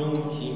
yung key.